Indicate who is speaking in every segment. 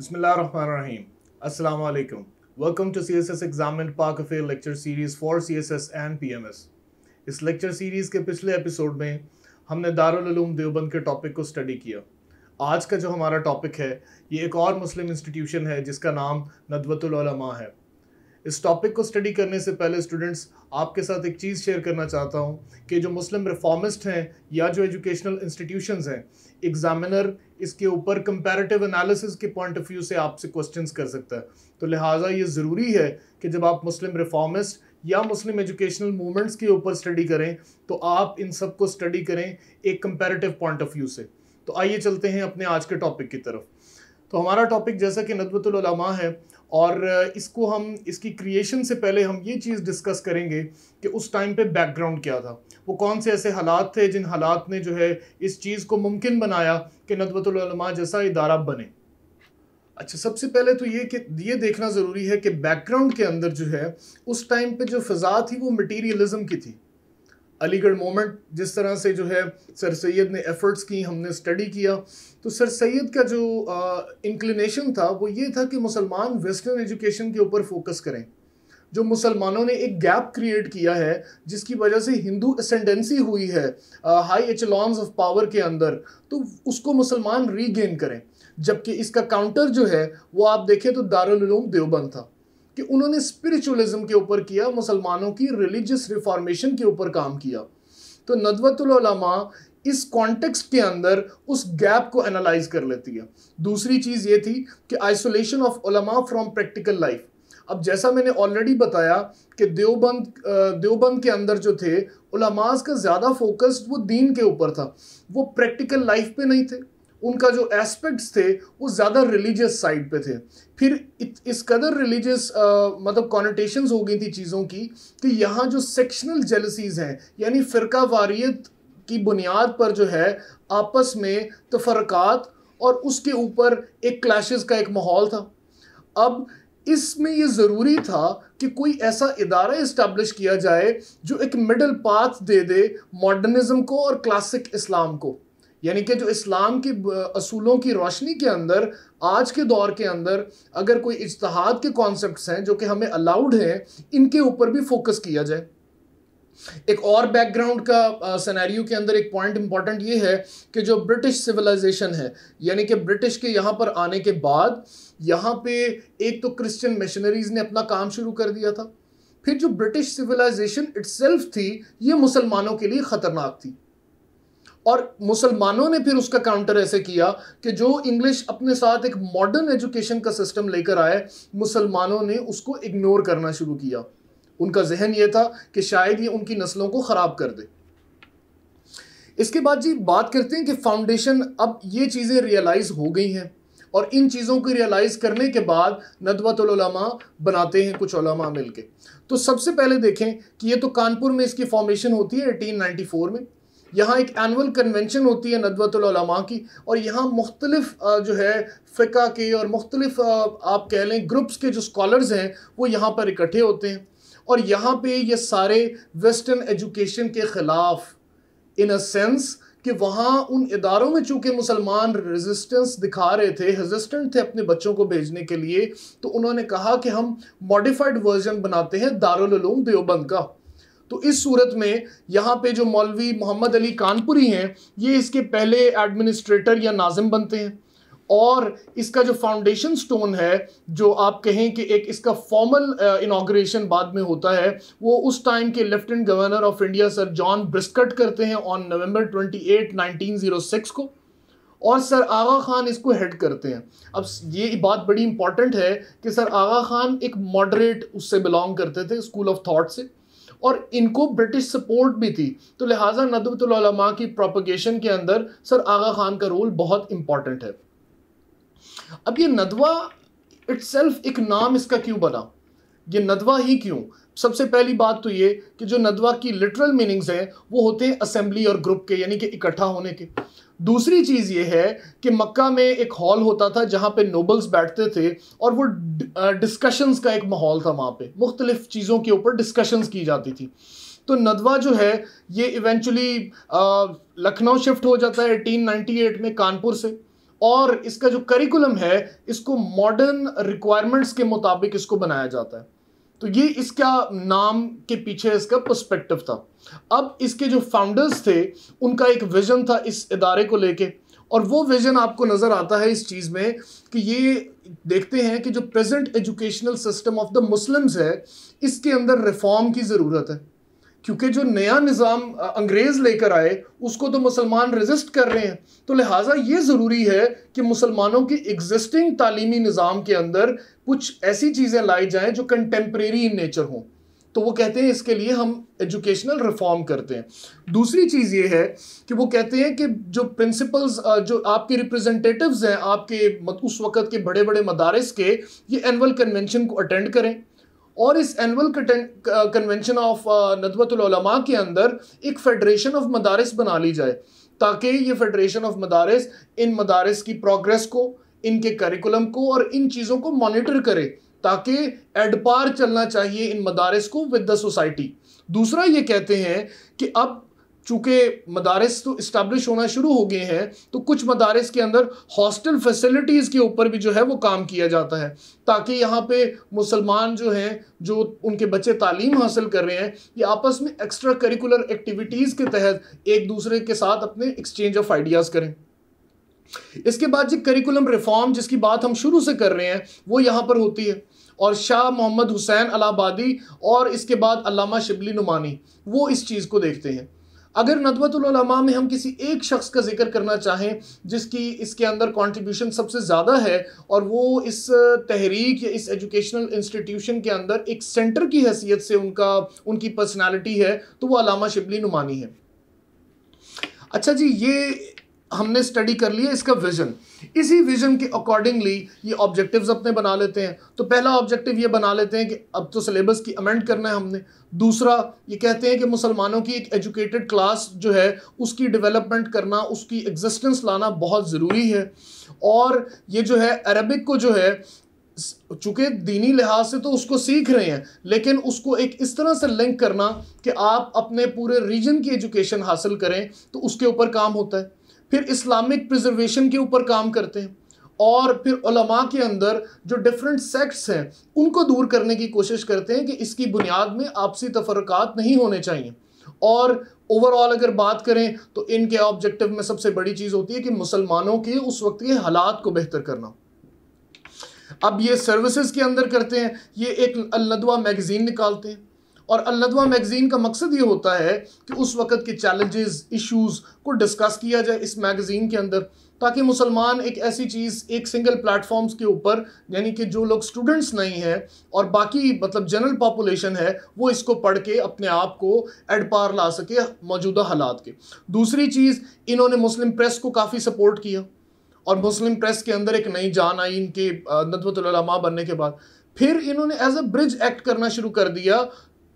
Speaker 1: بسم اللہ الرحمن الرحیم۔ السلام علیکم۔ Welcome to C S S exam Pak affair lecture series for C S S and P M S us lecture series کے پچھلے ایپیسوڈ میں ہم نے دارالعلوم دیوبند کے ٹاپک کو اسٹڈی کیا۔ آج کا جو ہمارا ٹاپک ہے، یہ ایک اور مسلم انسٹیٹیوشن ہے جس کا نام ندوۃ العلماء ہے۔ اس ٹاپک کو اسٹڈی کرنے سے پہلے اسٹوڈنٹس آپ کے ساتھ ایک چیز شیئر کرنا چاہتا ہوں کہ جو مسلم ریفارمسٹ ہیں یا جو ایجوکیشنل انسٹیٹیوشنز ہیں ایگزامنر اس کے اوپر کمپیریٹیو انالیسز کے پوائنٹ آف ویو سے آپ سے کوسچنس کر سکتا ہے۔ تو لہٰذا یہ ضروری ہے کہ جب آپ مسلم ریفارمسٹ یا مسلم ایجوکیشنل موومنٹس کے اوپر اسٹڈی کریں، تو آپ ان سب کو اسٹڈی کریں ایک کمپیریٹیو پوائنٹ آف ویو سے۔ تو آئیے چلتے ہیں اپنے آج کے ٹاپک کی طرف۔ تو ہمارا ٹاپک جیسا کہ ندوۃ العلماء ہے اور اس کو ہم، اس کی کریشن سے پہلے ہم یہ چیز ڈسکس کریں گے کہ اس ٹائم پہ بیک گراؤنڈ کیا تھا۔ وہ کون سے ایسے حالات تھے جن حالات نے جو ہے اس چیز کو ممکن بنایا کہ ندوۃ العلماء جیسا ادارہ بنے۔ اچھا سب سے پہلے تو یہ کہ، یہ دیکھنا ضروری ہے کہ بیک گراؤنڈ کے اندر جو ہے، اس ٹائم پہ جو فضا تھی وہ مٹیریلزم کی تھی۔ علی گڑھ مومنٹ، جس طرح سے جو ہے سر سید نے ایفرٹس کی، ہم نے اسٹڈی کیا۔ تو سر سید کا جو انکلینیشن تھا، وہ یہ تھا کہ مسلمان ویسٹرن ایجوکیشن کے اوپر فوکس کریں۔ جو مسلمانوں نے ایک گیپ کریٹ کیا ہے، جس کی وجہ سے ہندو اسینڈنسی ہوئی ہے ہائی ایچلانز آف پاور کے اندر، تو اس کو مسلمان ری گین کریں۔ جبکہ اس کا کاؤنٹر جو ہے، وہ آپ دیکھیں تو دارالعلوم دیوبند تھا۔ کہ انہوں نے اسپریچولزم کے اوپر کیا، مسلمانوں کی ریلیجس ریفارمیشن کے اوپر کام کیا۔ تو ندوۃ العلماء اس کانٹیکسٹ کے اندر اس گیپ کو انالائز کر لیتی ہے۔ دوسری چیز یہ تھی کہ آئسولیشن آف علماء فرام پریکٹیکل لائف اب جیسا میں نے آلریڈی بتایا کہ دیوبند دیوبند کے اندر جو تھے، علماء کا زیادہ فوکس وہ دین کے اوپر تھا۔ وہ پریکٹیکل لائف پہ نہیں تھے۔ ان کا جو ایسپیکٹس تھے وہ زیادہ ریلیجیس سائڈ پہ تھے۔ پھر اس قدر ریلیجیس مطلب کانوٹیشنز ہو گئی تھی چیزوں کی کہ یہاں جو سیکشنل جیلسیز ہیں یعنی فرقہ واریت کی بنیاد پر جو ہے، آپس میں تفرقات اور اس کے اوپر ایک کلیشز کا ایک ماحول تھا۔ اب اس میں یہ ضروری تھا کہ کوئی ایسا ادارہ اسٹیبلش کیا جائے جو ایک مڈل پاتھ دے دے ماڈرنزم کو اور کلاسک اسلام کو۔ یعنی کہ جو اسلام کی اصولوں کی روشنی کے اندر، آج کے دور کے اندر اگر کوئی اجتہاد کے کانسیپٹس ہیں جو کہ ہمیں الاؤڈ ہیں، ان کے اوپر بھی فوکس کیا جائے۔ ایک اور بیک گراؤنڈ کا سینیریو کے اندر ایک پوائنٹ امپورٹنٹ یہ ہے کہ جو برٹش سویلائزیشن ہے یعنی کہ برٹش کے یہاں پر آنے کے بعد، یہاں پہ ایک تو کرسچن مشنریز نے اپنا کام شروع کر دیا تھا۔ پھر جو برٹش سویلائزیشن اٹ سیلف تھی، یہ مسلمانوں کے لیے خطرناک تھی۔ اور مسلمانوں نے پھر اس کا کاؤنٹر ایسے کیا کہ جو انگلش اپنے ساتھ ایک ماڈرن ایجوکیشن کا سسٹم لے کر آئے، مسلمانوں نے اس کو اگنور کرنا شروع کیا۔ ان کا ذہن یہ تھا کہ شاید یہ ان کی نسلوں کو خراب کر دے۔ اس کے بعد جی بات کرتے ہیں کہ فاؤنڈیشن اب یہ چیزیں ریئلائز ہو گئی ہیں اور ان چیزوں کو ریئلائز کرنے کے بعد ندوۃ العلماء بناتے ہیں کچھ علماء مل کے۔ تو سب سے پہلے دیکھیں کہ یہ تو کانپور میں اس کی فارمیشن ہوتی ہے ایٹین نائنٹی فور میں۔ یہاں ایک اینول کنونشن ہوتی ہے ندوۃ العلماء کی، اور یہاں مختلف جو ہے، فقہ کے اور مختلف آپ کہہ لیں گروپس کے جو اسکالرز ہیں، وہ یہاں پر اکٹھے ہوتے ہیں۔ اور یہاں پہ یہ سارے ویسٹرن ایجوکیشن کے خلاف ان اے سینس کہ وہاں ان اداروں میں چونکہ مسلمان ریزسٹنس دکھا رہے تھے ہزسٹنٹ تھے اپنے بچوں کو بھیجنے کے لیے، تو انہوں نے کہا کہ ہم ماڈیفائڈ ورژن بناتے ہیں دارالعلوم دیوبند کا۔ تو اس صورت میں یہاں پہ جو مولوی محمد علی کانپوری ہیں، یہ اس کے پہلے ایڈمنسٹریٹر یا ناظم بنتے ہیں۔ اور اس کا جو فاؤنڈیشن سٹون ہے، جو آپ کہیں کہ ایک اس کا فارمل انوگریشن بعد میں ہوتا ہے، وہ اس ٹائم کے lieutenant governor of India sir John Prescott کرتے ہیں on November twenty eight nineteen zero six کو۔ اور سر آغا خان اس کو ہیڈ کرتے ہیں۔ اب یہ بات بڑی امپورٹنٹ ہے کہ سر آغا خان ایک ماڈریٹ اس سے بلانگ کرتے تھے اسکول آف تھاٹ سے۔ اور ان کو برٹش سپورٹ بھی تھی۔ تو لہٰذا ندوۃ العلماء کی پروپگیشن کے اندر سر آغا خان کا رول بہت امپورٹنٹ ہے۔ اب یہ ندوہ اٹ سیلف ایک نام اس کا کیوں بنا؟ یہ ندوہ ہی کیوں؟ سب سے پہلی بات تو یہ کہ جو ندوہ کی لٹرل میننگز ہیں وہ ہوتے ہیں اسمبلی اور گروپ کے یعنی کہ اکٹھا ہونے کے۔ دوسری چیز یہ ہے کہ مکہ میں ایک ہال ہوتا تھا جہاں پہ نوبلز بیٹھتے تھے اور وہ ڈسکشنز کا ایک ماحول تھا وہاں پہ۔ مختلف چیزوں کے اوپر ڈسکشنز کی جاتی تھی۔ تو ندوہ جو ہے یہ ایونچولی لکھنؤ شفٹ ہو جاتا ہے ایٹین نائنٹی ایٹ میں کانپور سے۔ اور اس کا جو کریکولم ہے، اس کو ماڈرن ریکوائرمنٹس کے مطابق اس کو بنایا جاتا ہے۔ تو یہ اس کا نام کے پیچھے اس کا پرسپیکٹو تھا۔ اب اس کے جو فاؤنڈرز تھے، ان کا ایک ویژن تھا اس ادارے کو لے کے۔ اور وہ ویژن آپ کو نظر آتا ہے اس چیز میں کہ یہ دیکھتے ہیں کہ جو present educational system of the Muslims ہے، اس کے اندر ریفارم کی ضرورت ہے۔ کیونکہ جو نیا نظام انگریز لے کر آئے، اس کو تو مسلمان ریزسٹ کر رہے ہیں۔ تو لہٰذا یہ ضروری ہے کہ مسلمانوں کی ایگزسٹنگ تعلیمی نظام کے اندر کچھ ایسی چیزیں لائی جائیں جو کنٹمپریری ان نیچر ہوں۔ تو وہ کہتے ہیں اس کے لیے ہم ایجوکیشنل ریفارم کرتے ہیں۔ دوسری چیز یہ ہے کہ وہ کہتے ہیں کہ جو پرنسپلز جو آپ کے ریپرزنٹیٹیوز ہیں، آپ کے اس وقت کے بڑے بڑے مدارس کے، یہ اینول کنونشن کو اٹینڈ کریں۔ اور اس annual convention of Nadwatul Ulama کے اندر ایک فیڈریشن آف مدارس بنا لی جائے تاکہ یہ فیڈریشن آف مدارس ان مدارس کی پروگرس کو، ان کے کریکولم کو اور ان چیزوں کو مانیٹر کرے تاکہ ایڈ پار چلنا چاہیے ان مدارس کو ود دا سوسائٹی دوسرا یہ کہتے ہیں کہ اب چونکہ مدارس تو اسٹیبلش ہونا شروع ہو گئے ہیں، تو کچھ مدارس کے اندر ہاسٹل فیسلٹیز کے اوپر بھی جو ہے وہ کام کیا جاتا ہے۔ تاکہ یہاں پہ مسلمان جو ہیں، جو ان کے بچے تعلیم حاصل کر رہے ہیں، یہ آپس میں ایکسٹرا کریکولر ایکٹیویٹیز کے تحت ایک دوسرے کے ساتھ اپنے ایکسچینج آف آئیڈیاز کریں۔ اس کے بعد جو کریکولم ریفارم جس کی بات ہم شروع سے کر رہے ہیں، وہ یہاں پر ہوتی ہے۔ اور شاہ محمد حسین الہ آبادی اور اس کے بعد علامہ شبلی نمانی وہ اس چیز کو دیکھتے ہیں۔ اگر ندوۃ العلماء میں ہم کسی ایک شخص کا ذکر کرنا چاہیں جس کی اس کے اندر کانٹریبیوشن سب سے زیادہ ہے اور وہ اس تحریک یا اس ایجوکیشنل انسٹیٹیوشن کے اندر ایک سینٹر کی حیثیت سے ان کا ان کی پرسنالٹی ہے، تو وہ علامہ شبلی نمانی ہے اچھا جی یہ ہم نے اسٹڈی کر لیا اس کا ویژن اسی ویژن کے اکارڈنگلی یہ آبجیکٹیوز اپنے بنا لیتے ہیں. تو پہلا آبجیکٹیو یہ بنا لیتے ہیں کہ اب تو سلیبس کی امینڈ کرنا ہے ہم نے. دوسرا یہ کہتے ہیں کہ مسلمانوں کی ایک ایجوکیٹڈ کلاس جو ہے اس کی ڈیولپمنٹ کرنا، اس کی ایگزسٹنس لانا بہت ضروری ہے. اور یہ جو ہے عربک کو جو ہے، چونکہ دینی لحاظ سے تو اس کو سیکھ رہے ہیں، لیکن اس کو ایک اس طرح سے لنک کرنا کہ آپ اپنے پورے ریجن کی ایجوکیشن حاصل کریں تو اس کے اوپر کام ہوتا ہے. پھر اسلامک پریزرویشن کے اوپر کام کرتے ہیں اور پھر علماء کے اندر جو ڈفرینٹ سیکٹس ہیں، ان کو دور کرنے کی کوشش کرتے ہیں کہ اس کی بنیاد میں آپسی تفرقات نہیں ہونے چاہیے۔ اور اوور آل اگر بات کریں تو ان کے آبجیکٹو میں سب سے بڑی چیز ہوتی ہے کہ مسلمانوں کے اس وقت کے حالات کو بہتر کرنا۔ اب یہ سروسز کے اندر کرتے ہیں، یہ ایک الندوہ میگزین نکالتے ہیں۔ اور الندوہ میگزین کا مقصد یہ ہوتا ہے کہ اس وقت کے چیلنجز ایشوز کو ڈسکس کیا جائے اس میگزین کے اندر، تاکہ مسلمان ایک ایسی چیز، ایک سنگل پلیٹ فارمز کے اوپر یعنی کہ جو لوگ سٹوڈنٹس نہیں ہیں اور باقی مطلب جنرل پاپولیشن ہے، وہ اس کو پڑھ کے اپنے آپ کو ایڈ پار لا سکے موجودہ حالات کے۔ دوسری چیز، انہوں نے مسلم پریس کو کافی سپورٹ کیا۔ اور مسلم پریس کے اندر ایک نئی جان آئی ان کے ندوۃ العلماء بننے کے بعد۔ پھر انہوں نے ایز اے برج ایکٹ کرنا شروع کر دیا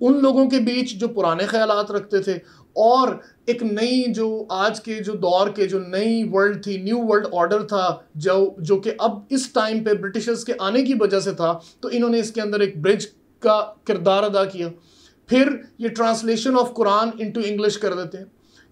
Speaker 1: ان لوگوں کے بیچ جو پرانے خیالات رکھتے تھے اور ایک نئی جو آج کے جو دور کے جو نئی ورلڈ تھی نیو ورلڈ آرڈر تھا، جو جو کہ اب اس ٹائم پہ برٹشرز کے آنے کی وجہ سے تھا، تو انہوں نے اس کے اندر ایک برج کا کردار ادا کیا۔ پھر یہ translation of Quran into English کر دیتے ہیں۔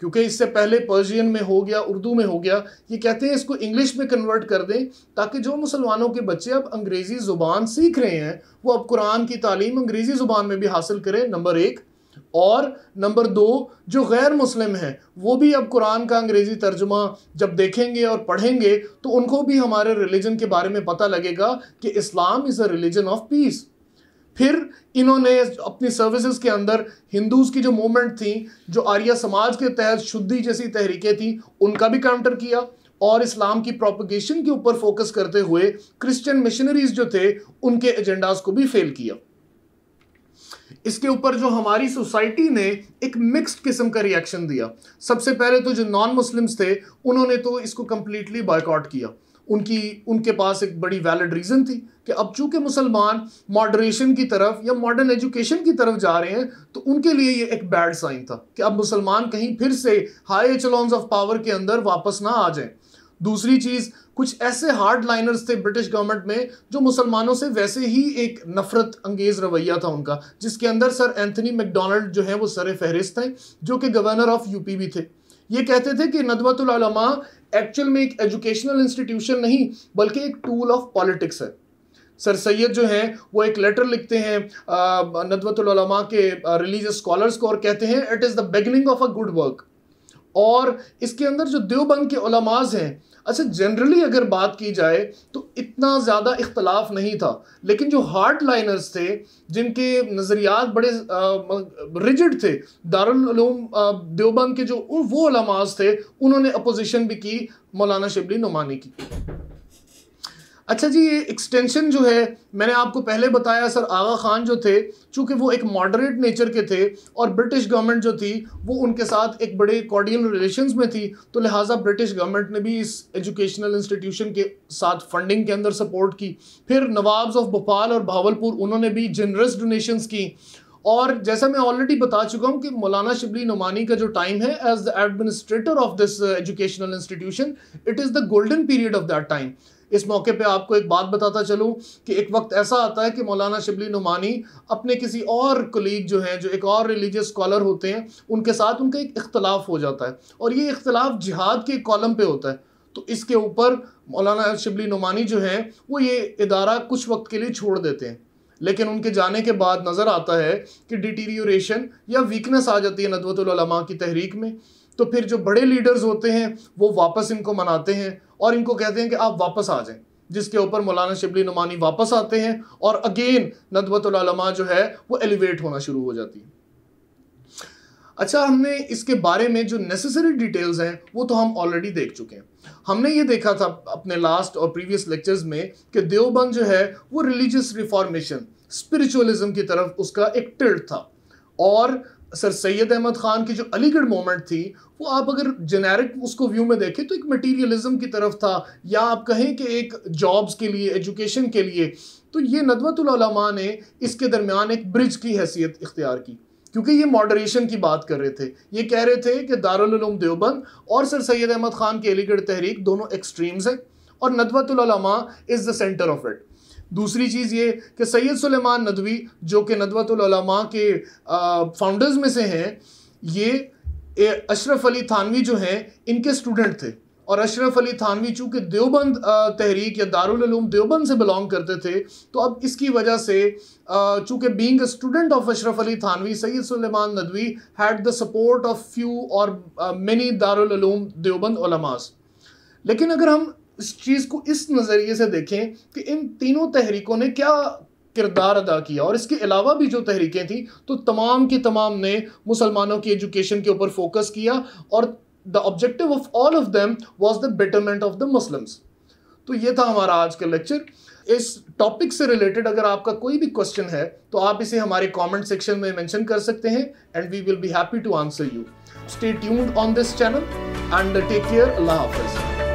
Speaker 1: کیونکہ اس سے پہلے پرشین میں ہو گیا، اردو میں ہو گیا، یہ کہتے ہیں اس کو انگلش میں کنورٹ کر دیں تاکہ جو مسلمانوں کے بچے اب انگریزی زبان سیکھ رہے ہیں، وہ اب قرآن کی تعلیم انگریزی زبان میں بھی حاصل کریں، نمبر ایک. اور نمبر دو، جو غیر مسلم ہیں، وہ بھی اب قرآن کا انگریزی ترجمہ جب دیکھیں گے اور پڑھیں گے، تو ان کو بھی ہمارے ریلیجن کے بارے میں پتہ لگے گا کہ اسلام از اے ریلیجن آف پیس پھر انہوں نے اپنی سروسز کے اندر ہندوز کی جو مومنٹ تھیں جو آریہ سماج کے تحت شدھی جیسی تحریکیں تھیں، ان کا بھی کاؤنٹر کیا۔ اور اسلام کی پروپگیشن کے اوپر فوکس کرتے ہوئے کرسچن مشنریز جو تھے، ان کے ایجنڈاز کو بھی فیل کیا۔ اس کے اوپر جو ہماری سوسائٹی نے ایک مکسڈ قسم کا ریاکشن دیا۔ سب سے پہلے تو جو نان مسلمز تھے، انہوں نے تو اس کو کمپلیٹلی بائیکاٹ کیا۔ ان کی، ان کے پاس ایک بڑی ویلڈ ریزن تھی کہ اب چونکہ مسلمان ماڈریشن کی طرف یا ماڈرن ایجوکیشن کی طرف جا رہے ہیں، تو ان کے لیے یہ ایک بیڈ سائن تھا کہ اب مسلمان کہیں پھر سے ہائی ایچلونز آف پاور کے اندر واپس نہ آ جائیں۔ دوسری چیز، کچھ ایسے ہارڈ لائنرز تھے برٹش گورنمنٹ میں جو مسلمانوں سے ویسے ہی ایک نفرت انگیز رویہ تھا ان کا، جس کے اندر سر اینتھنی میک ڈونلڈ جو ہیں وہ سر فہرست ہیں، جو کہ گورنر آف یو پی بھی تھے۔ یہ کہتے تھے کہ ندوۃ العلماء ایکچول میں ایک ایجوکیشنل انسٹیٹیوشن نہیں، بلکہ ایک ٹول آف پالیٹکس ہے۔ سر سید جو ہیں، وہ ایک لیٹر لکھتے ہیں ندوۃ العلماء کے ریلیجس اسکالرس کو اور کہتے ہیں it is the beginning of a good work اور اس کے اندر جو دیوبند کے علماز ہیں اچھا جنرلی اگر بات کی جائے تو اتنا زیادہ اختلاف نہیں تھا۔ لیکن جو ہارڈ لائنرز تھے، جن کے نظریات بڑے ریجڈ تھے، دارالعلوم دیوبند کے جو وہ علماء تھے، انہوں نے اپوزیشن بھی کی، مولانا شبلی نعمانی کی۔ اچھا جی یہ ایکسٹینشن جو ہے، میں نے آپ کو پہلے بتایا سر، آغا خان جو تھے، چونکہ وہ ایک ماڈریٹ نیچر کے تھے اور برٹش گورنمنٹ جو تھی، وہ ان کے ساتھ ایک بڑے کارڈیل ریلیشنز میں تھی۔ تو لہٰذا برٹش گورنمنٹ نے بھی اس ایجوکیشنل انسٹیٹیوشن کے ساتھ فنڈنگ کے اندر سپورٹ کی۔ پھر نوابز آف بھوپال اور بھاولپور انہوں نے بھی جنرس ڈونیشنز کی۔ اور جیسا میں آلریڈی بتا چکا ہوں کہ مولانا شبلی نعمانی کا جو ٹائم ہے as the administrator of this educational institution it is the golden period of that time اس موقع پہ آپ کو ایک بات بتاتا چلوں کہ ایک وقت ایسا آتا ہے کہ مولانا شبلی نعمانی اپنے کسی اور کلیگ جو ہیں، جو ایک اور ریلیجیس اسکالر ہوتے ہیں، ان کے ساتھ ان کا ایک اختلاف ہو جاتا ہے۔ اور یہ اختلاف جہاد کے کالم پہ ہوتا ہے۔ تو اس کے اوپر مولانا شبلی نعمانی جو ہیں، وہ یہ ادارہ کچھ وقت کے لیے چھوڑ دیتے ہیں۔ لیکن ان کے جانے کے بعد نظر آتا ہے کہ ڈیٹیریوریشن یا ویکنس آ جاتی ہے ندوۃ العلماء کی تحریک میں۔ تو پھر جو بڑے لیڈرز ہوتے ہیں وہ واپس ان کو مناتے ہیں اور ان کو کہتے ہیں کہ آپ واپس آ جائیں۔ جس کے اوپر مولانا شبلی نعمانی واپس آتے ہیں اور اگین ندوۃ العلماء جو ہے وہ ایلیویٹ ہونا شروع ہو جاتی ہے اچھا ہم نے اس کے بارے میں جو نیسسری ڈیٹیلز ہیں وہ تو ہم آلریڈی دیکھ چکے ہیں۔ ہم نے یہ دیکھا تھا اپنے لاسٹ اور پریویس لیکچرز میں کہ دیوبند جو ہے وہ ریلیجس ریفارمیشن اسپرچولیزم کی طرف اس کا ایک ٹلٹ تھا۔ اور سر سید احمد خان کی جو علی گڑھ مومنٹ تھی، وہ آپ اگر جنیرک اس کو ویو میں دیکھیں تو ایک مٹیریلزم کی طرف تھا، یا آپ کہیں کہ ایک جابز کے لیے ایجوکیشن کے لیے۔ تو یہ ندوۃ العلماء نے اس کے درمیان ایک برج کی حیثیت اختیار کی۔ کیونکہ یہ ماڈریشن کی بات کر رہے تھے۔ یہ کہہ رہے تھے کہ دارالعلوم دیوبند اور سر سید احمد خان کی علی گڑھ تحریک دونوں ایکسٹریمز ہیں اور Nadwatul Ulama is the centre of it دوسری چیز یہ کہ سید سلیمان ندوی جو کہ ندوۃ العلماء کے فاؤنڈرز میں سے ہیں، یہ اشرف علی تھانوی جو ہیں، ان کے اسٹوڈنٹ تھے۔ اور اشرف علی تھانوی چونکہ دیوبند تحریک یا دارالعلوم دیوبند سے بلانگ کرتے تھے، تو اب اس کی وجہ سے چونکہ being a student of Ashraf Ali Thanvi, Syed Sulaiman Nadvi had the support of few اور مینی دارالعلوم دیوبند علماس لیکن اگر ہم اس چیز کو اس نظریے سے دیکھیں کہ ان تینوں تحریکوں نے کیا کردار ادا کیا اور اس کے علاوہ بھی جو تحریکیں تھیں تو تمام کی تمام نے مسلمانوں کی ایجوکیشن کے اوپر فوکس کیا اور the objective of all of them was the betterment of the Muslims تو یہ تھا ہمارا آج کا لیکچر اس ٹاپک سے ریلیٹڈ اگر آپ کا کوئی بھی کوشچن ہے تو آپ اسے ہمارے کامنٹ سیکشن میں مینشن کر سکتے ہیں and we will be happy to answer you stay tuned on this channel and take care اللہ حافظ.